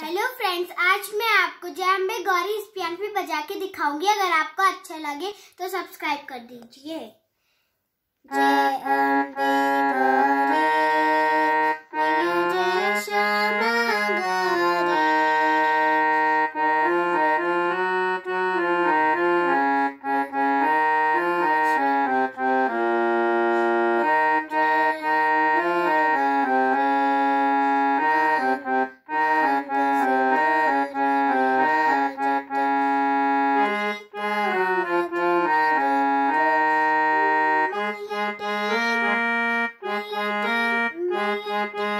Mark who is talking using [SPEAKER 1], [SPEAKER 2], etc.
[SPEAKER 1] Hello friends आज मैं आपको जैम्बे गौरी स्पियन भी पे बजा के दिखाऊँगी। अगर आपको अच्छा लगे तो सब्सक्राइब कर दीजिए। जय Música